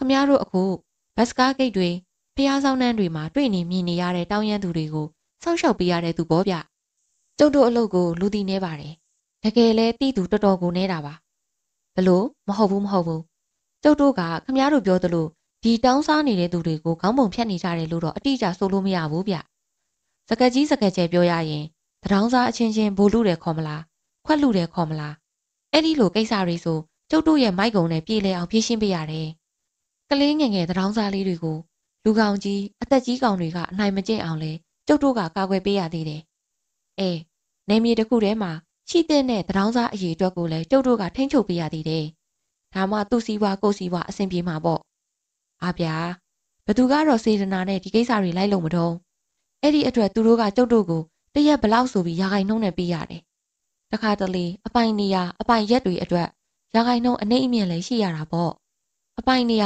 ခမားတို့အခုဘတ်စကားဂိတ်တွေဖျားဆောင်နှန်းတွေမှာတွေ့နေမြင်နေရတဲ့တောင်းရမ်းသူတွေကိုစောင့်ရှောက်ပေးရတဲ့သူပေါ့ဗျကျုပ်တို့အလုပ်ကိုလူတည်နေပါတယ်တကယ်လဲတိသူတော်တော်ကိုနေတာပါဘလို့မဟုတ်ဘူးမဟုတ်ဘူးကျုပ်တို့ကခမားတို့ပြောသလိုဒီတောင်းစားနေတဲ့သူတွေကိုခေါင်းပုံဖြတ်နေကြတယ်လို့တော့အတိအကျဆိုလို့မရဘူးဗျစကက်ကြီးစကက်ကျဲပြောရရင်တထောင်းစားအချင်းချင်းဘိုလ်လူတယ်ခေါ်မလားခွက်လူတယ်ခေါ်မလားအဲ့ဒီလိုကိစ္စတွေဆိုကျုပ်တို့ရဲ့မိုက်ကုံနဲ့ပြည်လဲအောင်ဖြည့်ရှင်းပေးရတယ် ကလေးငယ်ငယ်တထောင်းစားလေးတွေကိုလူကောင်ကြီးအသက်ကြီးကောင်တွေကအနိုင်မကျင့်အောင်လဲကျုပ်တို့ကကာကွယ်ပေးရသေးတယ်အေးနေမြေတစ်ခုထဲမှာရှိတဲ့နဲ့တထောင်းစားအရေးအတွက်ကိုလည်းကျုပ်တို့ကထိန်းချုပ်ပေးရသေးတယ်ဒါမှသူ့စီးပွားကိုယ်စီးပွားအဆင်ပြေမှာပေါ့အားဗျာဘသူကတော့စေတနာနဲ့ဒီကိစ္စတွေလိုက်လို့မတော့အဲ့ဒီအတွက်သူတို့ကကျုပ်တို့ကိုတရက်ဘလောက်ဆိုပြီးရာဂိုင်နှုံးနဲ့ပေးရတယ်တခါတလေအပိုင်နေရအပိုင်ရက်တွေအတွက်ရာဂိုင်နှုံးအနှိမ့်အမြင့်လည်းရှိရတာပေါ့အပိုင်နေရ